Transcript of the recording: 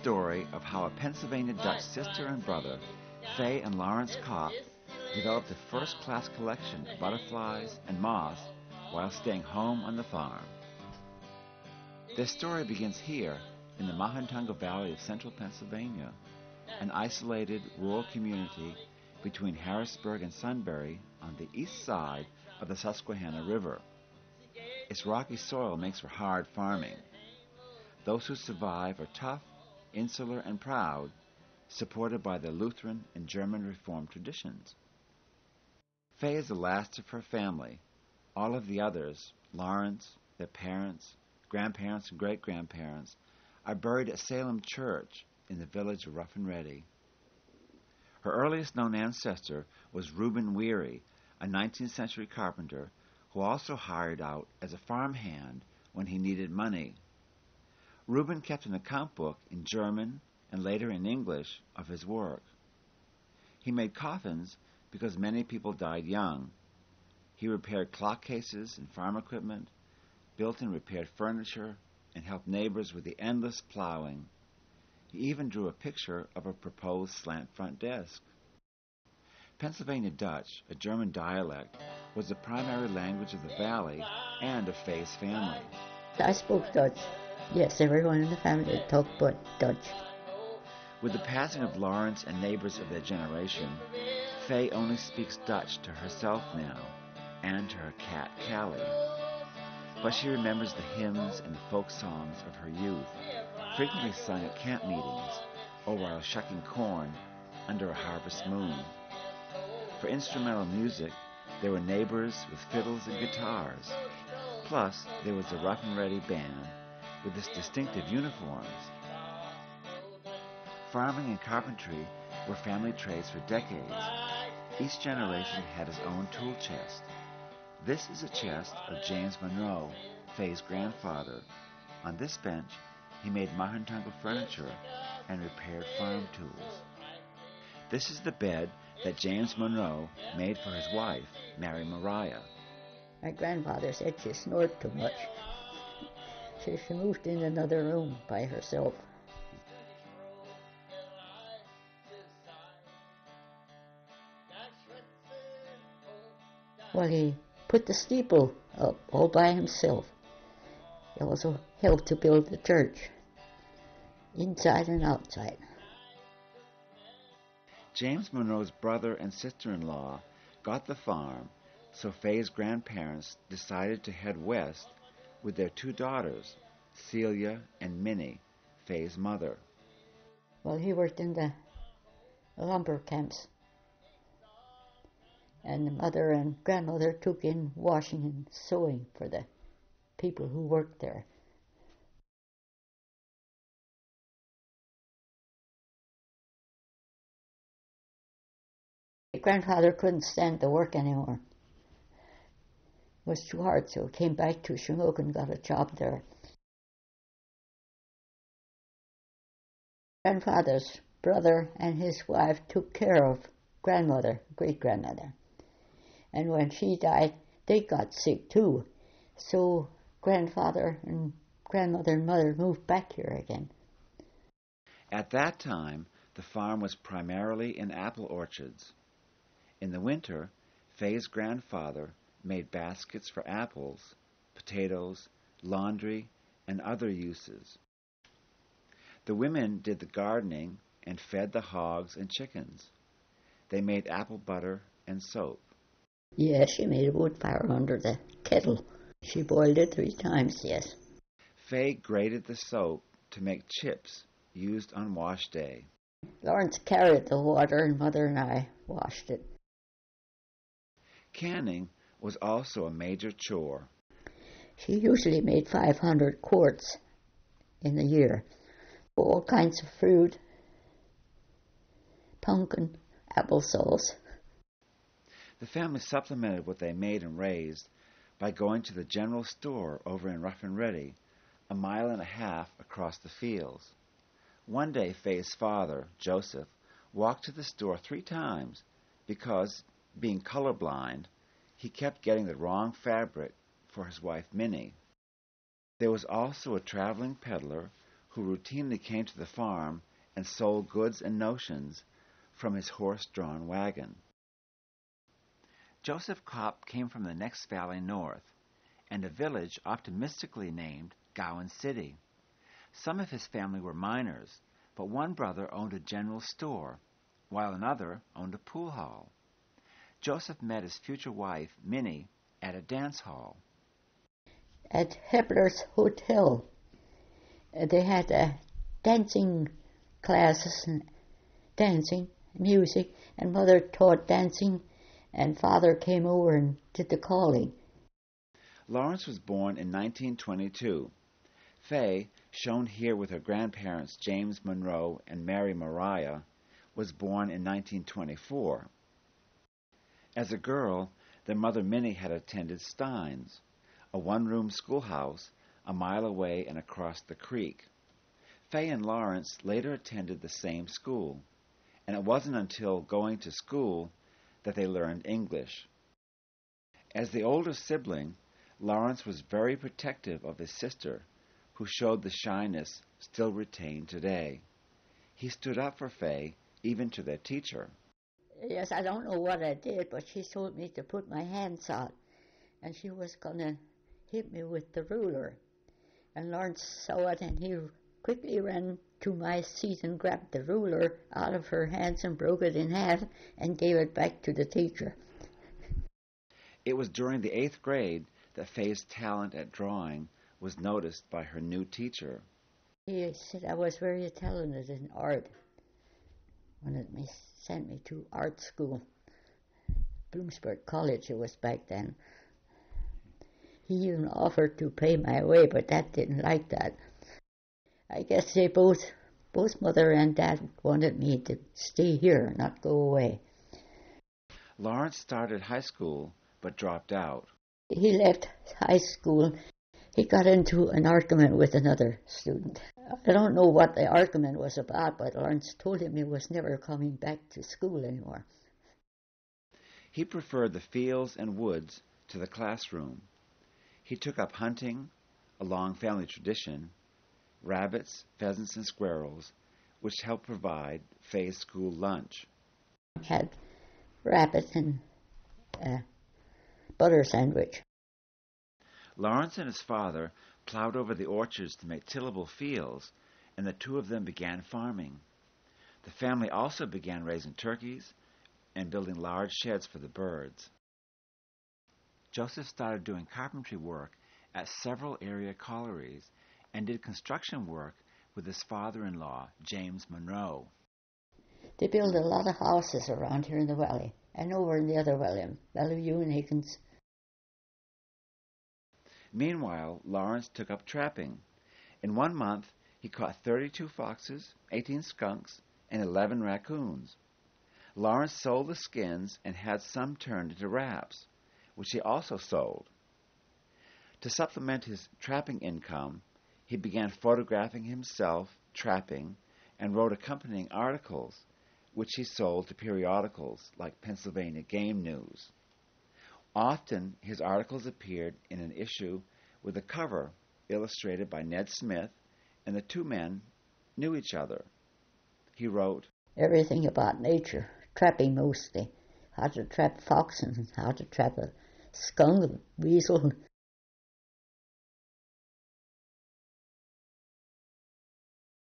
story of how a Pennsylvania Dutch sister and brother, Faye and Lawrence Kopp, developed a first-class collection of butterflies and moths while staying home on the farm. Their story begins here in the Mahantongo Valley of central Pennsylvania, an isolated rural community between Harrisburg and Sunbury on the east side of the Susquehanna River. Its rocky soil makes for hard farming. Those who survive are tough, insular, and proud, supported by the Lutheran and German Reformed traditions. Faye is the last of her family. All of the others, Lawrence, their parents, grandparents, and great grandparents, are buried at Salem Church in the village of Rough and Ready. Her earliest known ancestor was Reuben Weary, a 19th century carpenter who also hired out as a farmhand when he needed money. Reuben kept an account book in German and later in English of his work. He made coffins because many people died young. He repaired clock cases and farm equipment, built and repaired furniture, and helped neighbors with the endless plowing. He even drew a picture of a proposed slant front desk. Pennsylvania Dutch, a German dialect, was the primary language of the valley and of Faye's family. I spoke Dutch. Yes, everyone in the family talked but Dutch. With the passing of Lawrence and neighbors of their generation, Faye only speaks Dutch to herself now and to her cat Callie. But she remembers the hymns and the folk songs of her youth, frequently sung at camp meetings or while shucking corn under a harvest moon. For instrumental music, there were neighbors with fiddles and guitars. Plus, there was the rough and ready band with its distinctive uniforms. Farming and carpentry were family trades for decades. Each generation had his own tool chest. This is a chest of James Monroe, Faye's grandfather. On this bench, he made Mahantongo furniture and repaired farm tools. This is the bed that James Monroe made for his wife, Mary Mariah. My grandfather said she snored too much. So she moved in another room by herself. Well, he put the steeple up all by himself. He also helped to build the church, inside and outside. James Monroe's brother and sister-in-law got the farm, so Faye's grandparents decided to head west with their two daughters, Celia and Minnie, Faye's mother. Well, he worked in the lumber camps. And the mother and grandmother took in washing and sewing for the people who worked there. grandfather couldn't stand the work anymore. Was too hard, so came back to Chinook and got a job there. Grandfather's brother and his wife took care of grandmother, great grandmother. And when she died, they got sick too. So grandfather and grandmother and mother moved back here again. At that time, the farm was primarily in apple orchards. In the winter, Faye's grandfather made baskets for apples, potatoes, laundry, and other uses. The women did the gardening and fed the hogs and chickens. They made apple butter and soap. Yes, she made a wood fire under the kettle. She boiled it three times, yes. Faye grated the soap to make chips used on wash day. Lawrence carried the water, and Mother and I washed it. Canning was also a major chore. She usually made 500 quarts in a year. All kinds of fruit, pumpkin, applesauce. The family supplemented what they made and raised by going to the general store over in Rough and Ready, a mile and a half across the fields. One day, Faye's father, Joseph, walked to the store three times because being colorblind, he kept getting the wrong fabric for his wife Minnie. There was also a traveling peddler who routinely came to the farm and sold goods and notions from his horse-drawn wagon. Joseph Kopp came from the next valley north, and a village optimistically named Gowen City. Some of his family were miners, but one brother owned a general store, while another owned a pool hall. Joseph met his future wife, Minnie, at a dance hall. At Hepler's Hotel, they had uh, dancing classes and dancing, music, and mother taught dancing, and father came over and did the calling. Lawrence was born in 1922. Faye, shown here with her grandparents James Monroe and Mary Mariah, was born in 1924. As a girl, their mother Minnie had attended Stein's, a one-room schoolhouse a mile away and across the creek. Faye and Lawrence later attended the same school, and it wasn't until going to school that they learned English. As the older sibling, Lawrence was very protective of his sister, who showed the shyness still retained today. He stood up for Faye, even to their teacher. Yes, I don't know what I did, but she told me to put my hands out, and she was going to hit me with the ruler. And Lawrence saw it, and he quickly ran to my seat and grabbed the ruler out of her hands and broke it in half and gave it back to the teacher. It was during the eighth grade that Faye's talent at drawing was noticed by her new teacher. He said I was very talented in art. Wanted me sent me to art school, Bloomsburg College. It was back then. He even offered to pay my way, but Dad didn't like that. I guess they both, both mother and dad wanted me to stay here, not go away. Lawrence started high school but dropped out. He left high school. He got into an argument with another student. I don't know what the argument was about, but Lawrence told him he was never coming back to school anymore. He preferred the fields and woods to the classroom. He took up hunting, a long family tradition, rabbits, pheasants, and squirrels, which helped provide Faye's school lunch. Had rabbit and uh, butter sandwich. Lawrence and his father plowed over the orchards to make tillable fields, and the two of them began farming. The family also began raising turkeys and building large sheds for the birds. Joseph started doing carpentry work at several area collieries and did construction work with his father-in-law, James Monroe. They built a lot of houses around here in the valley and over in the other valley, Bellevue and Higgins. Meanwhile, Lawrence took up trapping. In one month, he caught 32 foxes, 18 skunks, and 11 raccoons. Lawrence sold the skins and had some turned into wraps, which he also sold. To supplement his trapping income, he began photographing himself trapping and wrote accompanying articles, which he sold to periodicals like Pennsylvania Game News. Often his articles appeared in an issue with a cover illustrated by Ned Smith, and the two men knew each other. He wrote, Everything about nature, trapping mostly. How to trap fox and how to trap a skunk, a weasel,